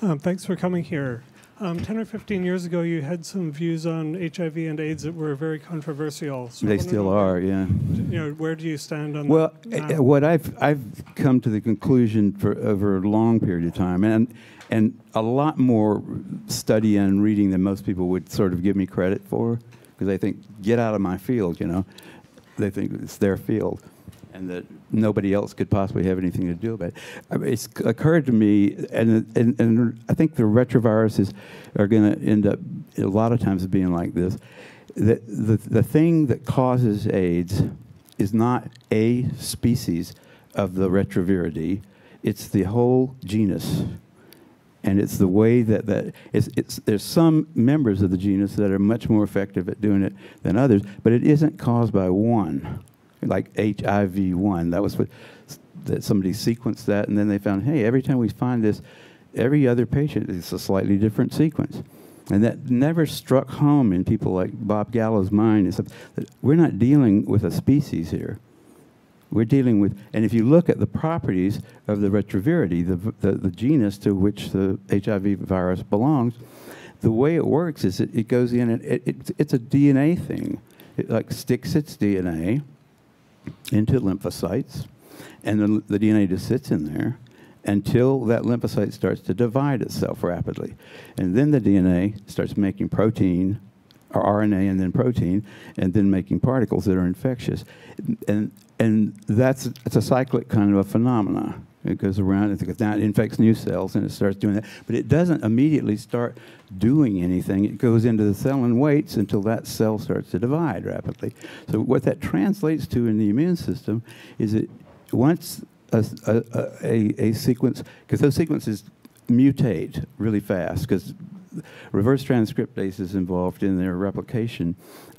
Um, thanks for coming here. Um, 10 or 15 years ago, you had some views on HIV and AIDS that were very controversial. So they still are, yeah. You know, where do you stand on well, that? Well, what I've I've come to the conclusion for over a long period of time, and and a lot more study and reading than most people would sort of give me credit for, because they think get out of my field, you know. They think it's their field and that nobody else could possibly have anything to do about it. Uh, it's occurred to me, and, and, and I think the retroviruses are going to end up a lot of times being like this. The, the, the thing that causes AIDS is not a species of the retroviridae, it's the whole genus. And it's the way that, that it's, it's, there's some members of the genus that are much more effective at doing it than others, but it isn't caused by one like HIV1. That was what that somebody sequenced that, and then they found, hey, every time we find this, every other patient is a slightly different sequence. And that never struck home in people like Bob Gallo's mind. Is that we're not dealing with a species here. We're dealing with, and if you look at the properties of the retroviridae, the, the, the genus to which the HIV virus belongs, the way it works is it, it goes in and it, it, it's a DNA thing. It like sticks its DNA, into lymphocytes, and the, the DNA just sits in there until that lymphocyte starts to divide itself rapidly. And then the DNA starts making protein, or RNA and then protein, and then making particles that are infectious. And, and that's it's a cyclic kind of a phenomena. It goes around, and it infects new cells, and it starts doing that. But it doesn't immediately start doing anything. It goes into the cell and waits until that cell starts to divide rapidly. So what that translates to in the immune system is that once a, a, a, a sequence, because those sequences mutate really fast, because reverse transcriptase is involved in their replication,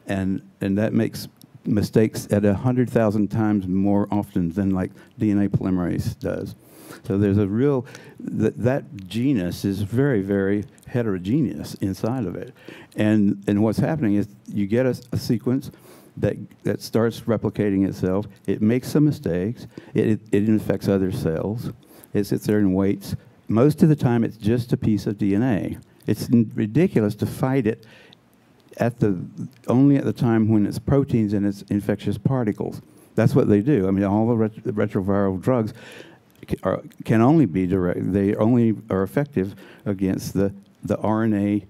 and, and that makes mistakes at 100,000 times more often than like DNA polymerase does. So there's a real, that, that genus is very, very heterogeneous inside of it. And, and what's happening is you get a, a sequence that, that starts replicating itself. It makes some mistakes. It, it, it infects other cells. It sits there and waits. Most of the time, it's just a piece of DNA. It's ridiculous to fight it at the only at the time when it's proteins and it's infectious particles. That's what they do. I mean, all the, ret the retroviral drugs are, can only be direct. They only are effective against the the RNA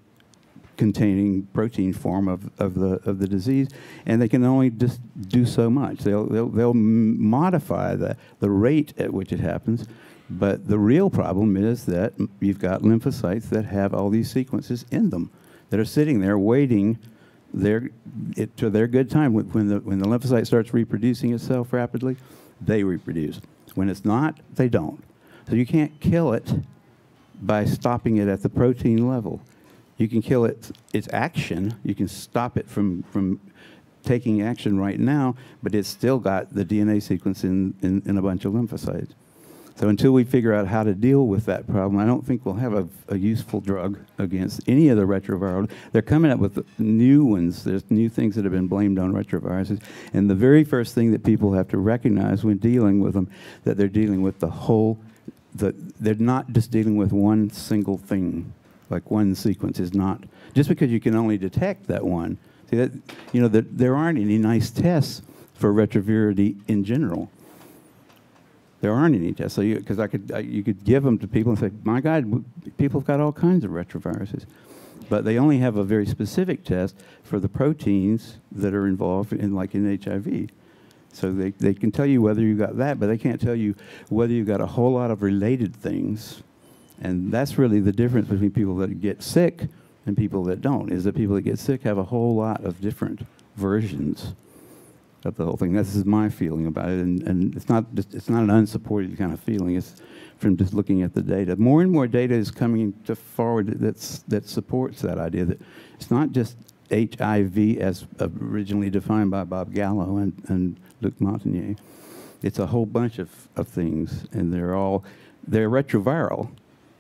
containing protein form of, of the of the disease, and they can only just do so much. They'll they'll, they'll modify the the rate at which it happens, but the real problem is that you've got lymphocytes that have all these sequences in them that are sitting there waiting their, it, to their good time. When the, when the lymphocyte starts reproducing itself rapidly, they reproduce. When it's not, they don't. So you can't kill it by stopping it at the protein level. You can kill it, its action, you can stop it from, from taking action right now, but it's still got the DNA sequence in, in, in a bunch of lymphocytes. So until we figure out how to deal with that problem, I don't think we'll have a, a, useful drug against any of the retroviral. They're coming up with new ones. There's new things that have been blamed on retroviruses. And the very first thing that people have to recognize when dealing with them, that they're dealing with the whole, the, they're not just dealing with one single thing. Like one sequence is not, just because you can only detect that one. See that, you know, that there aren't any nice tests for retroviridae in general there aren't any tests. So because I could, I, you could give them to people and say, my God, people have got all kinds of retroviruses, but they only have a very specific test for the proteins that are involved in, like in HIV. So they, they can tell you whether you got that, but they can't tell you whether you've got a whole lot of related things. And that's really the difference between people that get sick and people that don't, is that people that get sick have a whole lot of different versions of the whole thing. This is my feeling about it, and, and it's not just, it's not an unsupported kind of feeling. It's from just looking at the data. More and more data is coming to forward that's that supports that idea that it's not just HIV as originally defined by Bob Gallo and, and Luc Montagnier. It's a whole bunch of, of things, and they're all they're retroviral,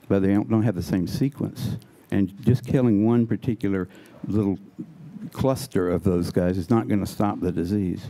but they don't, don't have the same sequence. And just killing one particular little cluster of those guys is not going to stop the disease.